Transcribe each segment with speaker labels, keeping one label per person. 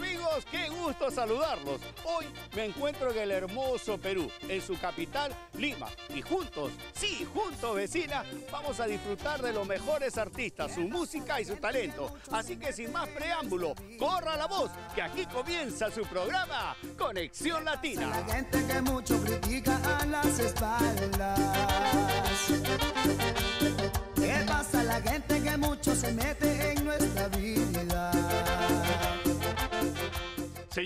Speaker 1: Amigos, qué gusto saludarlos. Hoy me encuentro en el hermoso Perú, en su capital, Lima. Y juntos, sí, juntos, vecina, vamos a disfrutar de los mejores artistas, su música y su talento. Así que sin más preámbulo, corra la voz, que aquí comienza su programa, Conexión Latina.
Speaker 2: La gente que mucho critica a las espaldas. ¿Qué pasa? La gente que mucho se mete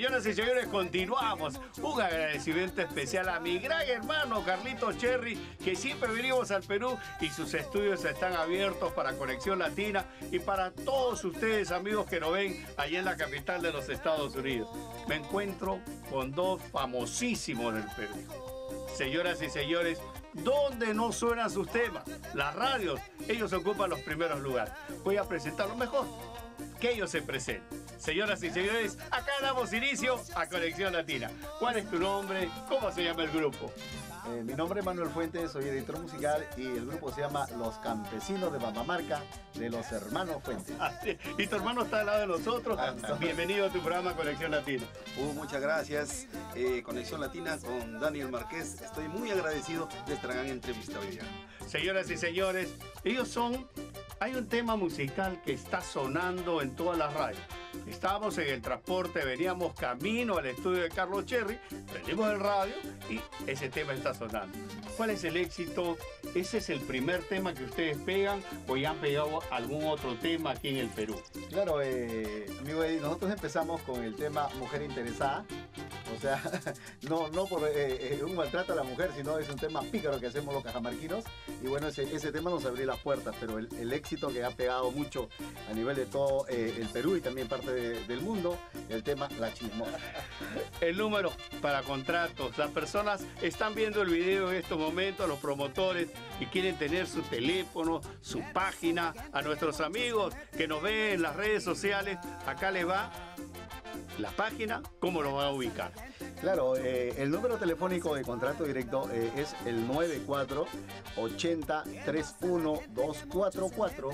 Speaker 1: Señoras y señores, continuamos. Un agradecimiento especial a mi gran hermano Carlito Cherry, que siempre venimos al Perú y sus estudios están abiertos para Conexión Latina y para todos ustedes, amigos que nos ven allá en la capital de los Estados Unidos. Me encuentro con dos famosísimos del Perú. Señoras y señores, ¿dónde no suenan sus temas? Las radios, ellos ocupan los primeros lugares. Voy a presentar lo mejor, que ellos se presenten. Señoras y señores, acá damos inicio a Conexión Latina. ¿Cuál es tu nombre? ¿Cómo se llama el grupo?
Speaker 3: Eh, mi nombre es Manuel Fuentes, soy editor musical y el grupo se llama Los Campesinos de Bambamarca de los Hermanos Fuentes.
Speaker 1: Ah. Y tu hermano está al lado de nosotros.
Speaker 3: Ah.
Speaker 1: Bienvenido a tu programa Conexión Latina.
Speaker 4: Uh, muchas gracias. Eh, Conexión Latina con Daniel Marqués. Estoy muy agradecido de esta gran entrevista hoy día.
Speaker 1: Señoras y señores, ellos son... Hay un tema musical que está sonando en todas las radios. Estábamos en el transporte, veníamos camino al estudio de Carlos Cherry, prendimos el radio y ese tema está sonando. ¿Cuál es el éxito? ¿Ese es el primer tema que ustedes pegan o ya han pegado algún otro tema aquí en el Perú?
Speaker 3: Claro, eh, amigo Eddie, nosotros empezamos con el tema Mujer Interesada. O sea, no, no por eh, eh, un maltrato a la mujer, sino es un tema pícaro que hacemos los cajamarquinos. Y bueno, ese, ese tema nos abrió las puertas, pero el, éxito que ha pegado mucho a nivel de todo eh, el Perú y también parte de- del mundo, el tema La Chismosa.
Speaker 1: El número para contratos. Las personas están viendo el video en estos momentos, los promotores, y quieren tener su teléfono, su página. A nuestros amigos que nos ven en las redes sociales, acá les va la página, cómo lo van a ubicar.
Speaker 3: Claro, eh, el número telefónico de contrato directo eh, es el 94 80 31 244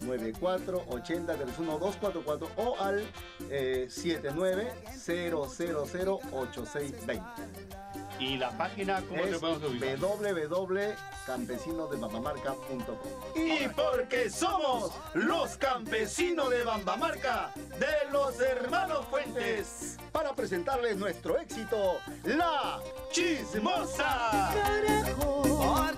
Speaker 3: 94 80 31 244 o al eh, 79 000 8620.
Speaker 1: Y la página, ¿cómo te
Speaker 3: Es
Speaker 1: podemos ubicar?
Speaker 3: www.campesinosdebambamarca.com.
Speaker 1: Y porque somos los campesinos de Bambamarca, de los hermanos Fuentes, para presentarles nuestro éxito, La Chismosa.
Speaker 2: ¿Por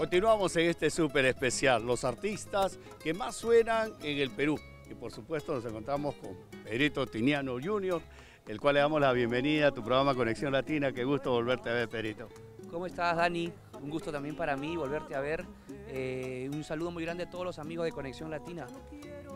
Speaker 1: Continuamos en este súper especial, los artistas que más suenan en el Perú. Y por supuesto nos encontramos con Pedrito Tiniano Jr., el cual le damos la bienvenida a tu programa Conexión Latina. Qué gusto volverte a ver, Pedrito.
Speaker 5: ¿Cómo estás, Dani? Un gusto también para mí volverte a ver. Eh, un saludo muy grande a todos los amigos de Conexión Latina.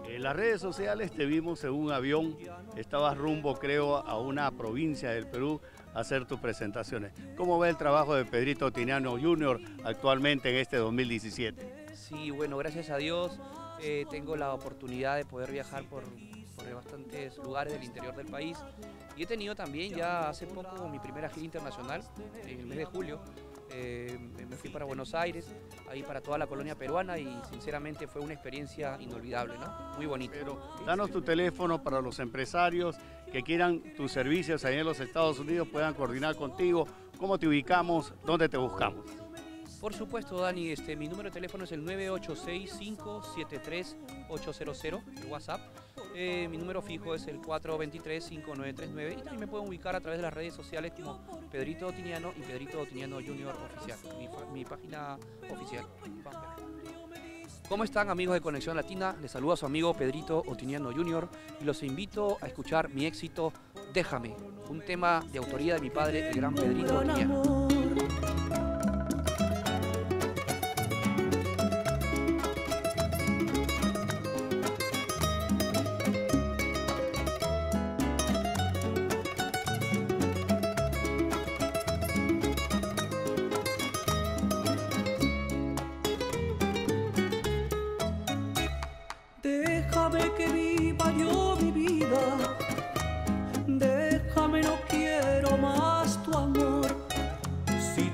Speaker 1: En las redes sociales te vimos en un avión, estabas rumbo creo a una provincia del Perú hacer tus presentaciones. ¿Cómo ve el trabajo de Pedrito Tiniano Jr. actualmente en este 2017?
Speaker 5: Sí, bueno, gracias a Dios eh, tengo la oportunidad de poder viajar por, por bastantes lugares del interior del país. Y he tenido también ya hace poco mi primera gira internacional, en el mes de julio. Eh, me fui para Buenos Aires, ahí para toda la colonia peruana y sinceramente fue una experiencia inolvidable, ¿no? Muy bonita.
Speaker 1: Pero danos tu teléfono para los empresarios que quieran tus servicios ahí en los Estados Unidos, puedan coordinar contigo. ¿Cómo te ubicamos? ¿Dónde te buscamos?
Speaker 5: Por supuesto, Dani, este, mi número de teléfono es el 986-573-800, el WhatsApp. Eh, mi número fijo es el 423-5939 y también me pueden ubicar a través de las redes sociales como Pedrito Otiniano y Pedrito Otiniano Junior Oficial, mi, mi página oficial. ¿Cómo están amigos de Conexión Latina? Les saluda su amigo Pedrito Otiniano Junior y los invito a escuchar mi éxito Déjame, un tema de autoría de mi padre, el gran Pedrito Otiniano.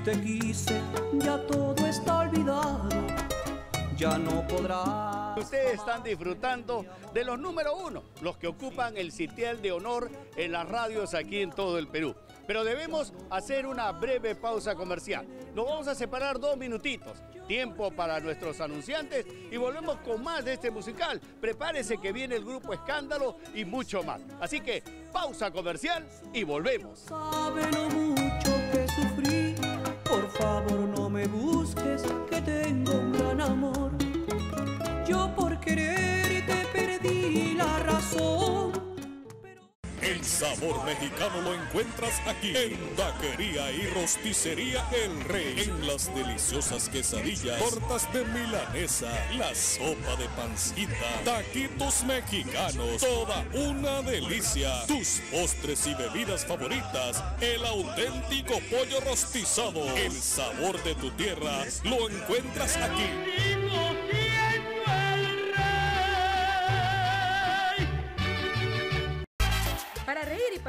Speaker 6: Te quise, ya todo está olvidado. Ya no podrás.
Speaker 1: Ustedes están disfrutando de los número uno, los que ocupan el sitial de honor en las radios aquí en todo el Perú. Pero debemos hacer una breve pausa comercial. Nos vamos a separar dos minutitos. Tiempo para nuestros anunciantes y volvemos con más de este musical. Prepárese que viene el grupo Escándalo y mucho más. Así que pausa comercial y volvemos.
Speaker 6: Sabe lo mucho que sufrí. Favor, no me busques, que tengo un gran amor. Yo por quererte perdí la razón.
Speaker 7: El sabor mexicano lo encuentras aquí en Taquería y Rosticería El Rey. En las deliciosas quesadillas, tortas de milanesa, la sopa de pancita, taquitos mexicanos, toda una delicia. Tus postres y bebidas favoritas, el auténtico pollo rostizado. El sabor de tu tierra lo encuentras aquí.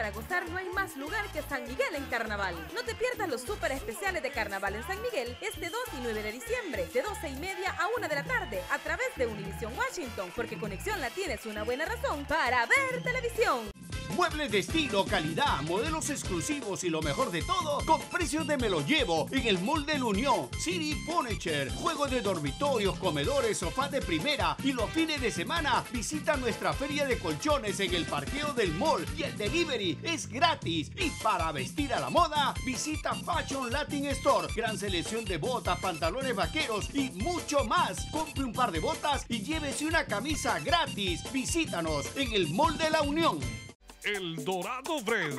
Speaker 8: Para gozar no hay más lugar que San Miguel en Carnaval. No te pierdas los súper especiales de Carnaval en San Miguel este 2 y 9 de diciembre, de 12 y media a 1 de la tarde, a través de Univision Washington, porque Conexión Latina es una buena razón para ver televisión.
Speaker 1: Muebles de estilo, calidad, modelos exclusivos y lo mejor de todo, con precios de me lo llevo en el Mall de la Unión. City Furniture, juegos de dormitorios, comedores, sofá de primera y los fines de semana visita nuestra feria de colchones en el parqueo del mall y el delivery es gratis. Y para vestir a la moda, visita Fashion Latin Store, gran selección de botas, pantalones vaqueros y mucho más. Compre un par de botas y llévese una camisa gratis. Visítanos en el Mall de la Unión.
Speaker 7: El Dorado Bread.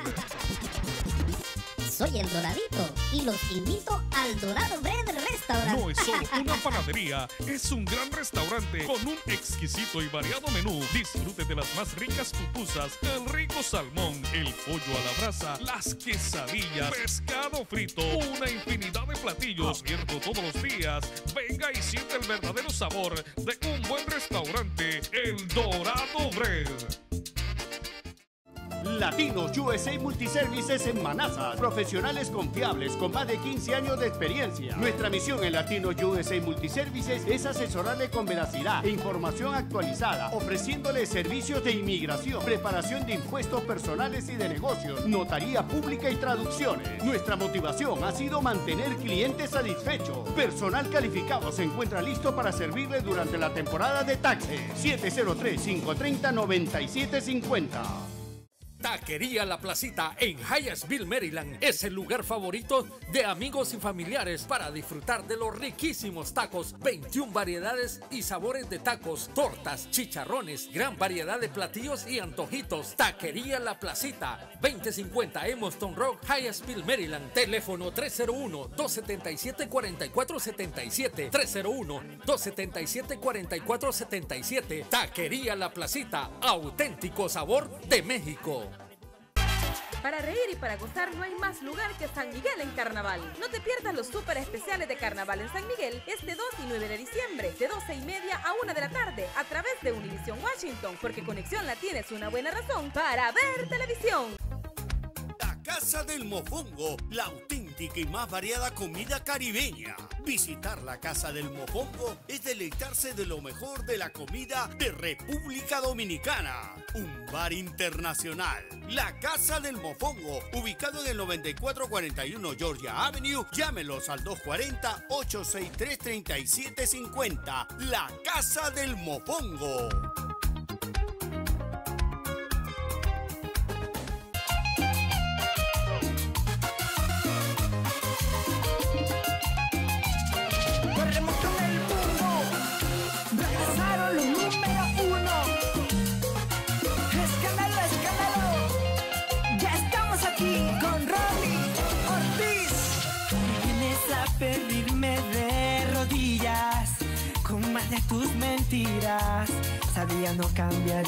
Speaker 9: Soy el Doradito y los invito al Dorado Bread Restaurant.
Speaker 7: No es solo una panadería, es un gran restaurante con un exquisito y variado menú. Disfrute de las más ricas pupusas, el rico salmón, el pollo a la brasa, las quesadillas, pescado frito, una infinidad de platillos abierto todos los días. Venga y siente el verdadero sabor de un buen restaurante, el Dorado Bread.
Speaker 1: Latinos USA Multiservices en Manazas. Profesionales confiables con más de 15 años de experiencia. Nuestra misión en Latinos USA Multiservices es asesorarle con veracidad e información actualizada, ofreciéndole servicios de inmigración, preparación de impuestos personales y de negocios, notaría pública y traducciones. Nuestra motivación ha sido mantener clientes satisfechos. Personal calificado se encuentra listo para servirle durante la temporada de taxes. 703-530-9750.
Speaker 10: Taquería La Placita en Hyattsville, Maryland es el lugar favorito de amigos y familiares para disfrutar de los riquísimos tacos, 21 variedades y sabores de tacos, tortas, chicharrones, gran variedad de platillos y antojitos. Taquería La Placita, 2050 Emoston Road, Hyattsville, Maryland. Teléfono 301-277-4477. 301-277-4477. Taquería La Placita, auténtico sabor de México.
Speaker 8: Para reír y para gozar no hay más lugar que San Miguel en Carnaval. No te pierdas los súper especiales de Carnaval en San Miguel este 2 y 9 de diciembre, de 12 y media a 1 de la tarde, a través de Univision Washington, porque Conexión Latina es una buena razón para ver televisión.
Speaker 10: La Casa del Mofongo, la auténtica
Speaker 11: y más variada comida caribeña. Visitar la Casa del Mofongo es deleitarse de lo mejor de la comida de República Dominicana. Un bar internacional. La Casa del Mofongo, ubicado en el 9441 Georgia Avenue. Llámelos al 240-863-3750. La Casa del Mofongo.
Speaker 6: Mentiras. Sabía no cambiaría.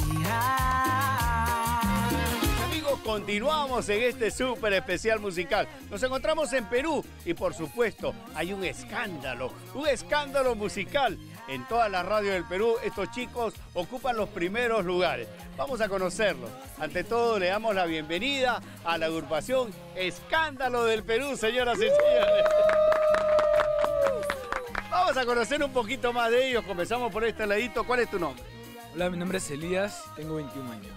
Speaker 1: Amigos, continuamos en este súper especial musical. Nos encontramos en Perú y por supuesto hay un escándalo, un escándalo musical. En toda la radio del Perú estos chicos ocupan los primeros lugares. Vamos a conocerlos. Ante todo le damos la bienvenida a la agrupación Escándalo del Perú, señoras y señores. Vamos a conocer un poquito más de ellos. Comenzamos por este ladito. ¿Cuál es tu nombre?
Speaker 12: Hola, mi nombre es Elías, tengo 21 años.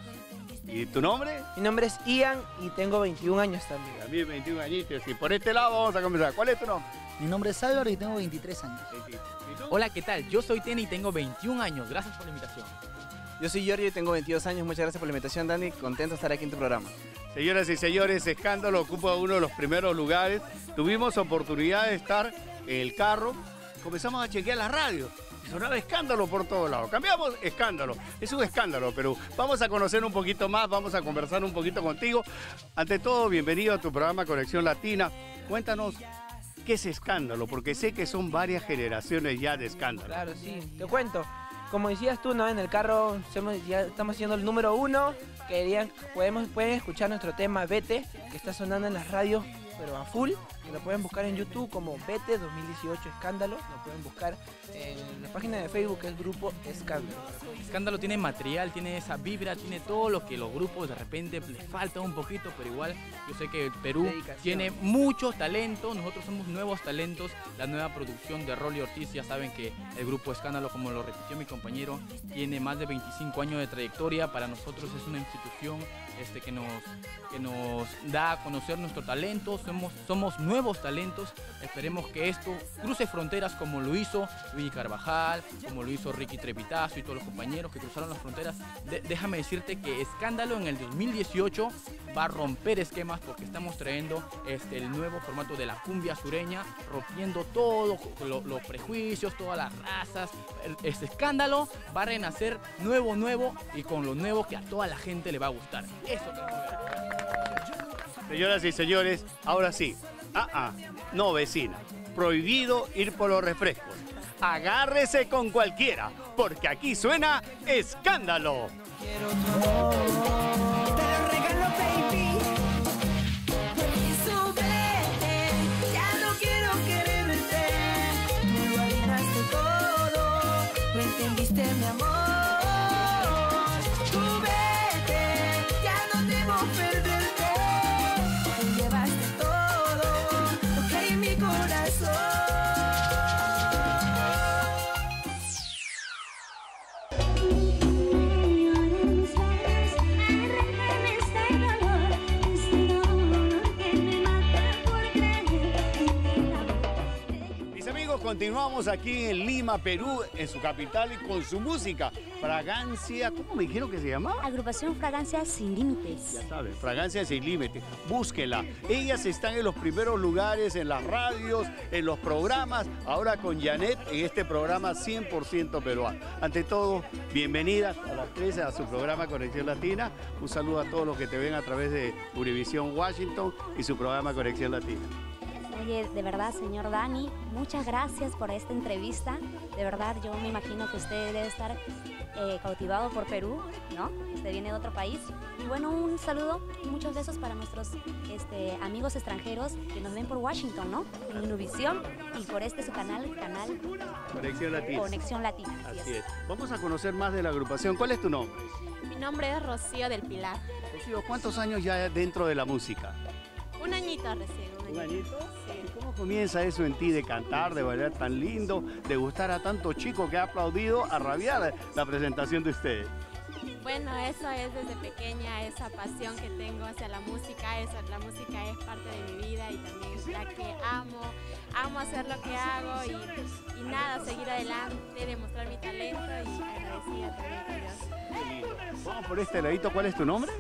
Speaker 1: ¿Y tu nombre?
Speaker 12: Mi nombre es Ian y tengo 21 años también.
Speaker 1: También 21 añitos. Y por este lado vamos a comenzar. ¿Cuál es tu nombre?
Speaker 13: Mi nombre es Álvaro y tengo 23 años.
Speaker 14: Hola, ¿qué tal? Yo soy Teni y tengo 21 años. Gracias por la invitación.
Speaker 15: Yo soy Giorgio y tengo 22 años. Muchas gracias por la invitación, Dani. Contento de estar aquí en tu programa.
Speaker 1: Señoras y señores, Escándalo ocupa uno de los primeros lugares. Tuvimos oportunidad de estar en el carro. Comenzamos a chequear la radio. Y sonaba escándalo por todos lados. Cambiamos escándalo. Es un escándalo, pero vamos a conocer un poquito más, vamos a conversar un poquito contigo. Ante todo, bienvenido a tu programa Conexión Latina. Cuéntanos qué es escándalo, porque sé que son varias generaciones ya de escándalo.
Speaker 12: Claro, sí, te cuento. Como decías tú, ¿no? En el carro ya estamos haciendo el número uno. Querían, podemos, pueden escuchar nuestro tema Vete, que está sonando en las radios, pero a full. Que lo pueden buscar en YouTube como Vete 2018 Escándalo. Lo pueden buscar en la página de Facebook, que es Grupo Escándalo.
Speaker 14: Escándalo tiene material, tiene esa vibra, tiene todo lo que los grupos de repente les falta un poquito, pero igual yo sé que Perú
Speaker 12: Dedicación.
Speaker 14: tiene mucho talento, nosotros somos nuevos talentos, la nueva producción de Rolly Ortiz, ya saben que el grupo Escándalo, como lo repitió mi compañero, tiene más de 25 años de trayectoria, para nosotros es una institución este, que, nos, que nos da a conocer nuestro talento, somos, somos nuevos talentos, esperemos que esto cruce fronteras como lo hizo Luigi Carvajal, como lo hizo Ricky Trepitazo y todos los compañeros que cruzaron las fronteras. Déjame decirte que Escándalo en el 2018 va a romper esquemas porque estamos trayendo este, el nuevo formato de la cumbia sureña, rompiendo todos los prejuicios, todas las razas. Este escándalo va a renacer nuevo, nuevo y con lo nuevo que a toda la gente le va a gustar. Eso.
Speaker 1: Señoras y señores, ahora sí. Ah, ah, no vecina. Prohibido ir por los refrescos. Agárrese con cualquiera, porque aquí suena escándalo.
Speaker 2: Te lo
Speaker 1: continuamos aquí en Lima, Perú, en su capital y con su música. Fragancia, ¿cómo me dijeron que se llamaba?
Speaker 16: Agrupación Fragancia Sin Límites.
Speaker 1: Ya saben, Fragancia sin límite. Búsquela. Ellas están en los primeros lugares, en las radios, en los programas. Ahora con Janet en este programa 100% peruano. Ante todo, bienvenidas a las tres a su programa Conexión Latina. Un saludo a todos los que te ven a través de Univisión Washington y su programa Conexión Latina.
Speaker 16: Oye, de verdad, señor Dani, muchas gracias por esta entrevista. De verdad, yo me imagino que usted debe estar eh, cautivado por Perú, ¿no? Usted viene de otro país. Y bueno, un saludo y muchos besos para nuestros este, amigos extranjeros que nos ven por Washington, ¿no? En Univisión y por este su canal, canal
Speaker 1: Conexión Latina.
Speaker 16: Conexión Latina. así
Speaker 1: Así es. Vamos a conocer más de la agrupación. ¿Cuál es tu nombre?
Speaker 17: Mi nombre es Rocío del Pilar.
Speaker 1: Rocío, ¿cuántos años ya dentro de la música?
Speaker 17: Un añito recién.
Speaker 1: ¿Un añito?
Speaker 17: Sí.
Speaker 1: ¿Y cómo comienza eso en ti de cantar, de bailar tan lindo, de gustar a tanto chico que ha aplaudido a rabiar la presentación de ustedes?
Speaker 17: Bueno, eso es desde pequeña, esa pasión que tengo hacia la música. Esa, la música es parte de mi vida y también es la que amo. Amo hacer lo que hago y, y nada, seguir adelante, demostrar mi talento y agradecida también con Dios.
Speaker 1: Vamos por este ladito, ¿cuál es tu nombre?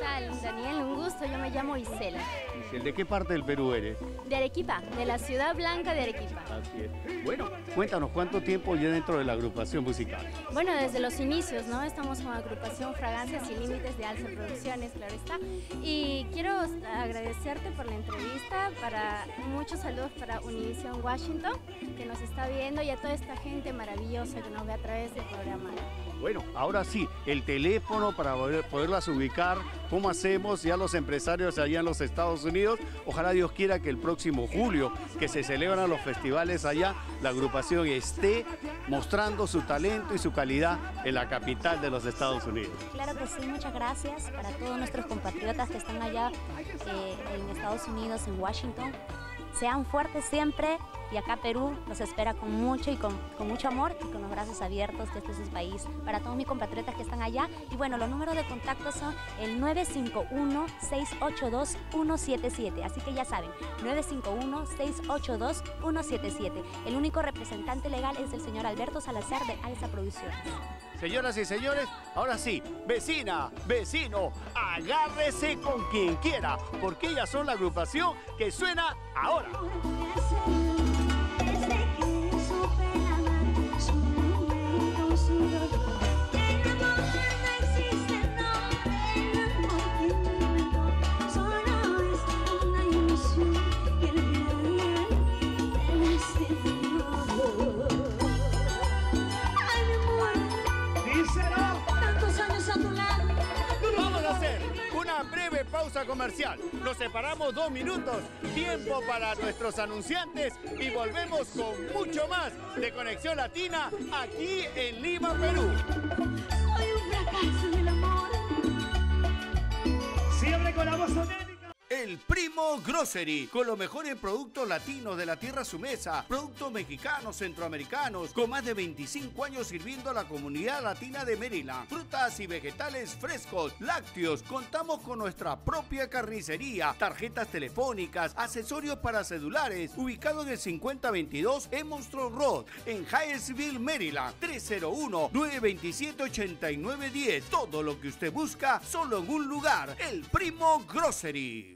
Speaker 18: Tal? Daniel, un gusto. Yo me llamo Isela.
Speaker 1: Giselle, ¿de qué parte del Perú eres?
Speaker 18: De Arequipa, de la ciudad blanca de Arequipa.
Speaker 1: Así es. Bueno, cuéntanos, ¿cuánto tiempo ya dentro de la agrupación musical?
Speaker 18: Bueno, desde los inicios, ¿no? Estamos con agrupación Fragancias y Límites de Alza Producciones, claro está. Y quiero agradecerte por la entrevista, para muchos saludos para Univision Washington, que nos está viendo, y a toda esta gente maravillosa que nos ve a través del programa.
Speaker 1: Bueno, ahora sí, el teléfono para poder- poderlas ubicar, ¿cómo hacemos ya los empresarios allá en los Estados Unidos? Ojalá Dios quiera que el próximo julio, que se celebran los festivales allá, la agrupación esté mostrando su talento y su calidad en la capital de los Estados Unidos.
Speaker 16: Claro que sí, muchas gracias para todos nuestros compatriotas que están allá eh, en Estados Unidos, en Washington. Sean fuertes siempre y acá Perú los espera con mucho y con, con mucho amor y con los brazos abiertos desde su país. Para todos mis compatriotas que están allá. Y bueno, los números de contacto son el 951-682-177. Así que ya saben, 951-682-177. El único representante legal es el señor Alberto Salazar de Alza Producciones.
Speaker 1: Señoras y señores, ahora sí, vecina, vecino, agárrese con quien quiera, porque ellas son la agrupación que suena ahora. Comercial. Nos separamos dos minutos, tiempo para nuestros anunciantes y volvemos con mucho más de Conexión Latina aquí en Lima, Perú.
Speaker 6: Soy un fracaso en el amor.
Speaker 1: Siempre con la voz auténtica.
Speaker 11: El Primo Grocery, con los mejores productos latinos de la tierra sumesa, productos mexicanos, centroamericanos, con más de 25 años sirviendo a la comunidad latina de Maryland. Frutas y vegetales frescos, lácteos, contamos con nuestra propia carnicería, tarjetas telefónicas, accesorios para celulares, ubicado en el 5022 en Monstro Road, en Hyattsville, Maryland, 301-927-8910. Todo lo que usted busca, solo en un lugar, El Primo Grocery.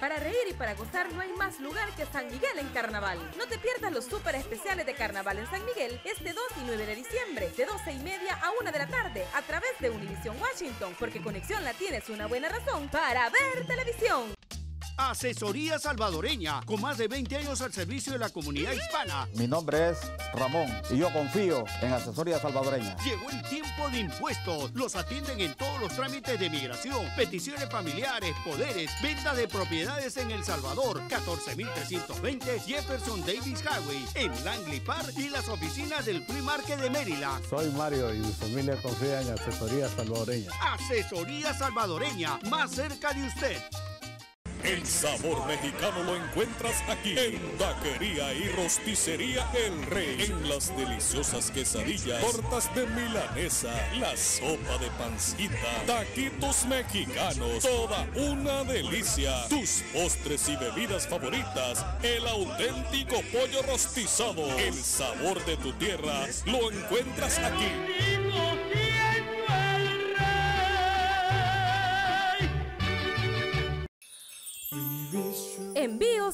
Speaker 8: Para reír y para gozar no hay más lugar que San Miguel en Carnaval. No te pierdas los súper especiales de Carnaval en San Miguel este 2 y 9 de diciembre, de 12 y media a 1 de la tarde, a través de Univision Washington, porque Conexión Latina es una buena razón para ver televisión.
Speaker 11: Asesoría salvadoreña, con más de 20 años al servicio de la comunidad hispana.
Speaker 19: Mi nombre es Ramón y yo confío en Asesoría Salvadoreña.
Speaker 11: Llegó el tiempo de impuestos. Los atienden en todos los trámites de migración, peticiones familiares, poderes, venta de propiedades en El Salvador, 14320 Jefferson Davis Highway, en Langley Park y las oficinas del Free Market de Maryland.
Speaker 20: Soy Mario y mi familia confía en Asesoría Salvadoreña.
Speaker 11: Asesoría salvadoreña, más cerca de usted.
Speaker 7: El sabor mexicano lo encuentras aquí en Taquería y Rosticería El Rey. En las deliciosas quesadillas, tortas de milanesa, la sopa de pancita, taquitos mexicanos, toda una delicia. Tus postres y bebidas favoritas, el auténtico pollo rostizado. El sabor de tu tierra lo encuentras aquí.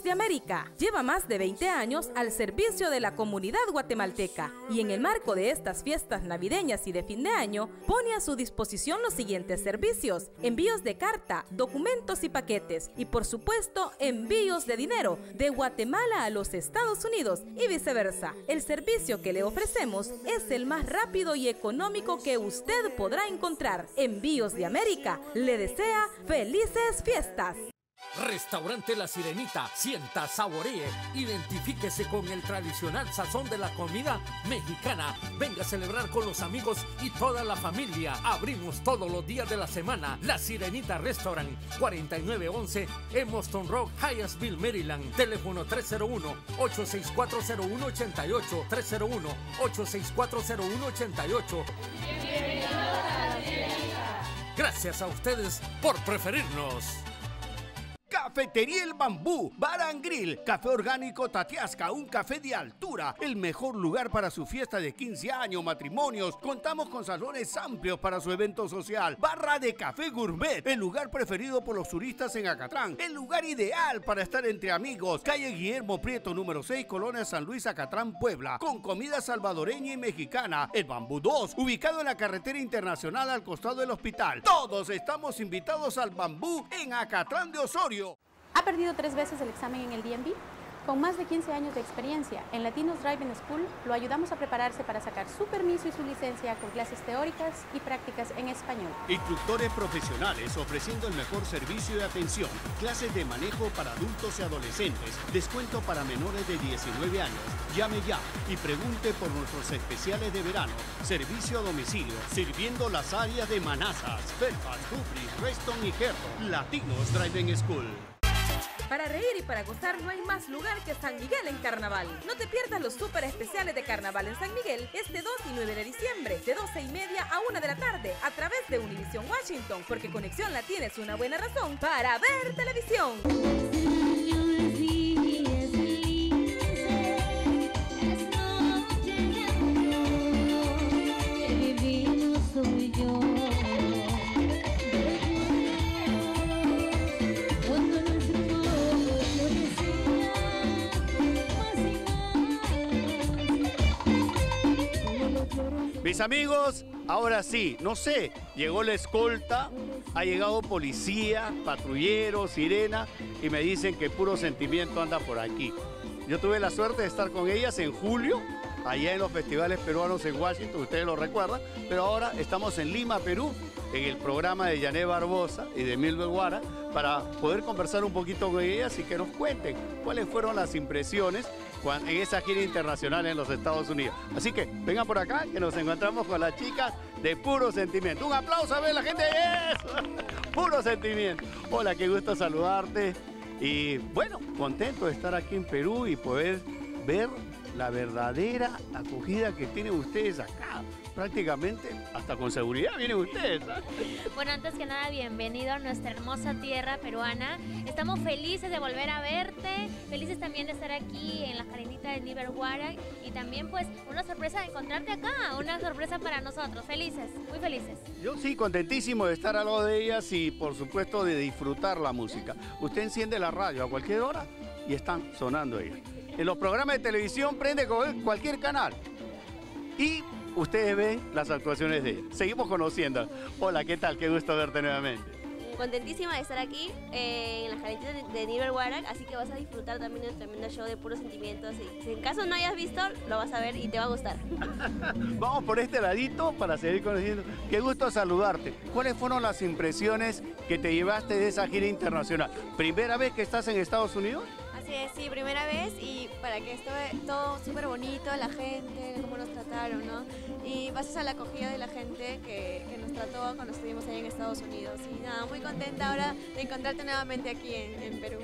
Speaker 8: De América lleva más de 20 años al servicio de la comunidad guatemalteca y en el marco de estas fiestas navideñas y de fin de año pone a su disposición los siguientes servicios: envíos de carta, documentos y paquetes y por supuesto envíos de dinero de Guatemala a los Estados Unidos y viceversa. El servicio que le ofrecemos es el más rápido y económico que usted podrá encontrar. Envíos de América le desea felices fiestas.
Speaker 10: Restaurante La Sirenita, sienta, saboree, identifíquese con el tradicional sazón de la comida mexicana. Venga a celebrar con los amigos y toda la familia. Abrimos todos los días de la semana. La Sirenita Restaurant, 4911 Emoston Rock, Hyattsville, Maryland. Teléfono 301-8640188. 301-8640188. Gracias a ustedes por preferirnos.
Speaker 1: Cafetería El Bambú, Bar and Grill, Café Orgánico Tatiasca, un café de altura, el mejor lugar para su fiesta de 15 años, matrimonios. Contamos con salones amplios para su evento social. Barra de Café Gourmet, el lugar preferido por los turistas en Acatrán, el lugar ideal para estar entre amigos. Calle Guillermo Prieto, número 6, Colonia San Luis, Acatrán, Puebla, con comida salvadoreña y mexicana. El Bambú 2, ubicado en la carretera internacional al costado del hospital. Todos estamos invitados al Bambú en Acatrán de Osorio.
Speaker 21: ¿Ha perdido tres veces el examen en el DMV? Con más de 15 años de experiencia en Latinos Driving School, lo ayudamos a prepararse para sacar su permiso y su licencia con clases teóricas y prácticas en español.
Speaker 1: Instructores profesionales ofreciendo el mejor servicio y atención. Clases de manejo para adultos y adolescentes. Descuento para menores de 19 años. Llame ya y pregunte por nuestros especiales de verano. Servicio a domicilio, sirviendo las áreas de Manazas, Belfast, Dupree, Reston y Herron. Latinos Driving School.
Speaker 8: Para reír y para gozar no hay más lugar que San Miguel en Carnaval. No te pierdas los súper especiales de Carnaval en San Miguel este 2 y 9 de diciembre, de 12 y media a 1 de la tarde, a través de Univision Washington, porque Conexión la tienes una buena razón para ver televisión.
Speaker 1: Mis amigos, ahora sí, no sé, llegó la escolta, ha llegado policía, patrullero, sirena, y me dicen que puro sentimiento anda por aquí. Yo tuve la suerte de estar con ellas en julio, allá en los festivales peruanos en Washington, ustedes lo recuerdan, pero ahora estamos en Lima, Perú, en el programa de Yané Barbosa y de Milver Guara, para poder conversar un poquito con ellas y que nos cuenten cuáles fueron las impresiones en esa gira internacional en los Estados Unidos. Así que vengan por acá, que nos encontramos con las chicas de Puro Sentimiento. Un aplauso a ver la gente eso. Puro Sentimiento. Hola, qué gusto saludarte. Y bueno, contento de estar aquí en Perú y poder ver la verdadera acogida que tienen ustedes acá. Prácticamente hasta con seguridad vienen ustedes. ¿ah?
Speaker 22: Bueno, antes que nada, bienvenido a nuestra hermosa tierra peruana. Estamos felices de volver a verte, felices también de estar aquí en la carinita de Niverguara y también pues una sorpresa de encontrarte acá, una sorpresa para nosotros, felices, muy felices.
Speaker 1: Yo sí, contentísimo de estar al lado de ellas y por supuesto de disfrutar la música. Usted enciende la radio a cualquier hora y están sonando ellas. En los programas de televisión prende cualquier canal y ustedes ven las actuaciones de ellas. Seguimos conociendo. Hola, ¿qué tal? Qué gusto verte nuevamente.
Speaker 23: Contentísima de estar aquí eh, en las caritas de, de Niver Warak, así que vas a disfrutar también del tremendo show de puros sentimientos. Y si en caso no hayas visto, lo vas a ver y te va a gustar.
Speaker 1: Vamos por este ladito para seguir conociendo. Qué gusto saludarte. ¿Cuáles fueron las impresiones que te llevaste de esa gira internacional? ¿Primera vez que estás en Estados Unidos?
Speaker 23: Así es, sí, primera vez y para que estuve todo súper bonito, la gente, cómo nos trataron, ¿no? Y gracias a la acogida de la gente que, que nos trató cuando estuvimos ahí en Estados Unidos. Y nada, muy contenta ahora de encontrarte nuevamente aquí en, en Perú.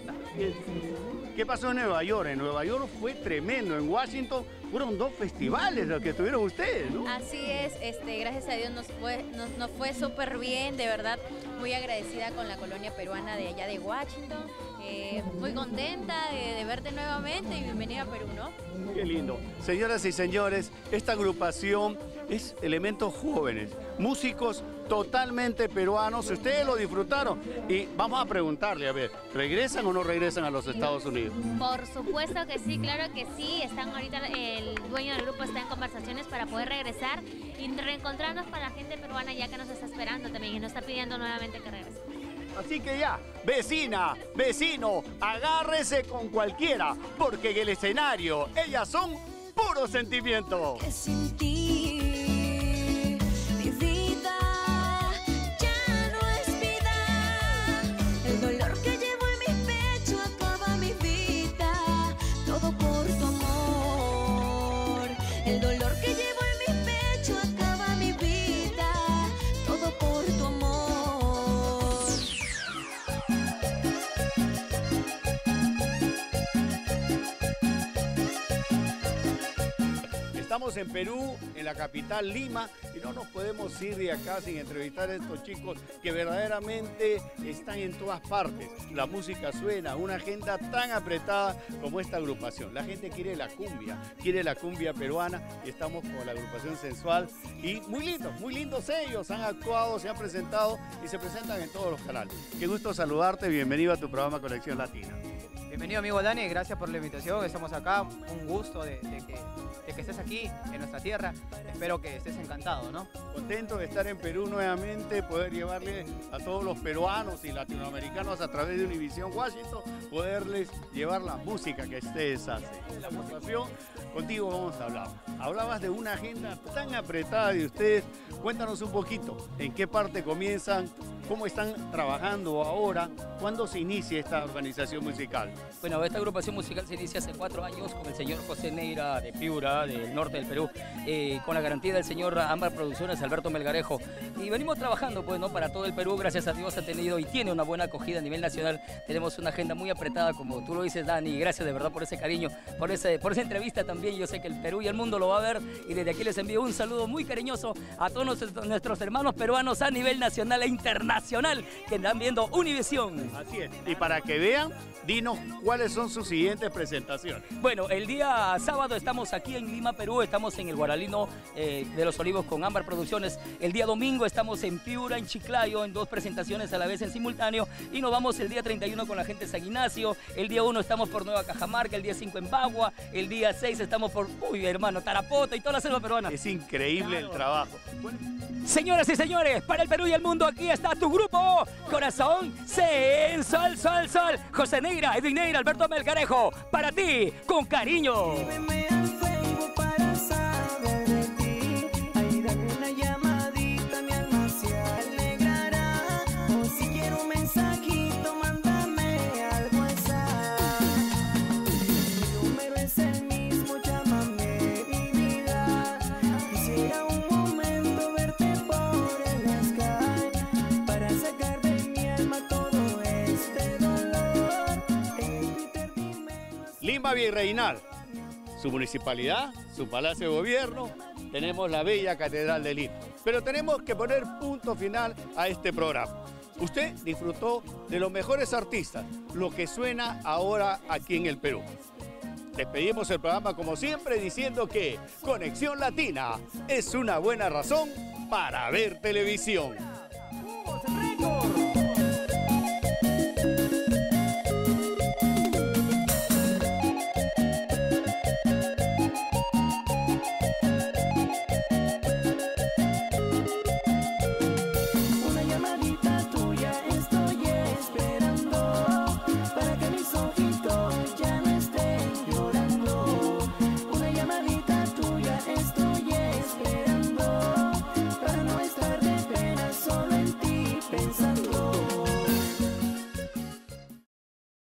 Speaker 1: ¿Qué pasó en Nueva York? En Nueva York fue tremendo. En Washington fueron dos festivales los que tuvieron ustedes, ¿no?
Speaker 22: Así es, este, gracias a Dios nos fue, nos, nos fue súper bien, de verdad, muy agradecida con la colonia peruana de allá de Washington, eh, muy contenta de, de verte nuevamente y bienvenida a Perú, ¿no?
Speaker 1: Qué lindo. Señoras y señores, esta agrupación es elementos jóvenes, músicos totalmente peruanos. Ustedes lo disfrutaron. Y vamos a preguntarle, a ver, ¿regresan o no regresan a los Estados Unidos?
Speaker 22: Por supuesto que sí, claro que sí. Están ahorita, el dueño del grupo está en conversaciones para poder regresar y reencontrarnos con la gente peruana ya que nos está esperando también y nos está pidiendo nuevamente que regrese.
Speaker 1: Así que ya, vecina, vecino, agárrese con cualquiera, porque en el escenario ellas son puro sentimiento. Estamos en Perú, en la capital Lima, y no nos podemos ir de acá sin entrevistar a estos chicos que verdaderamente están en todas partes. La música suena, una agenda tan apretada como esta agrupación. La gente quiere la cumbia, quiere la cumbia peruana y estamos con la agrupación sensual. Y muy lindos, muy lindos ellos. Han actuado, se han presentado y se presentan en todos los canales. Qué gusto saludarte, bienvenido a tu programa Conexión Latina.
Speaker 24: Bienvenido amigo Dani, gracias por la invitación, estamos acá, un gusto de, que estés aquí en nuestra tierra, espero que estés encantado, ¿no?
Speaker 1: Contento de estar en Perú nuevamente, poder llevarle a todos los peruanos y latinoamericanos a través de Univisión Washington, poderles llevar la música que ustedes hacen. La motivación, contigo vamos a hablar. Hablabas de una agenda tan apretada de ustedes, cuéntanos un poquito, en qué parte comienzan, cómo están trabajando ahora, cuándo se inicia esta organización musical.
Speaker 25: Bueno, esta agrupación musical se inicia hace cuatro años con el señor José Neira de Piura, del norte del Perú, eh, con la garantía del señor Ámbar Producciones, Alberto Melgarejo. Y venimos trabajando pues, ¿no? para todo el Perú, gracias a Dios ha tenido y tiene una buena acogida a nivel nacional. Tenemos una agenda muy apretada, como tú lo dices, Dani, gracias de verdad por ese cariño, por, ese, por esa entrevista también. Yo sé que el Perú y el mundo lo va a ver y desde aquí les envío un saludo muy cariñoso a todos nuestros hermanos peruanos a nivel nacional e internacional que están viendo Univisión.
Speaker 1: Así es. Y para que vean, dinos cuáles son sus siguientes presentaciones.
Speaker 25: Bueno, el día sábado estamos aquí en Lima, Perú, estamos en el Guaralino eh, de los Olivos con Ámbar Producciones. El día domingo estamos en Piura, en Chiclayo, en dos presentaciones a la vez en simultáneo. Y nos vamos el día 31 con la gente de San Ignacio. El día 1 estamos por Nueva Cajamarca, el día 5 en Bagua, el día 6 estamos por, uy hermano, Tarapota y toda la selva peruana.
Speaker 1: Es increíble el trabajo.
Speaker 25: Señoras y señores, para el Perú y el mundo aquí está tu grupo, Corazón Sensual, Sol, Sol, José Negra, Edwin Negra, Alberto Melgarejo, para ti, con cariño.
Speaker 1: Virreinal, su municipalidad, su palacio de gobierno, tenemos la bella Catedral de Lima. Pero tenemos que poner punto final a este programa. Usted disfrutó de los mejores artistas, lo que suena ahora aquí en el Perú. Despedimos el programa como siempre diciendo que Conexión Latina es una buena razón para ver televisión.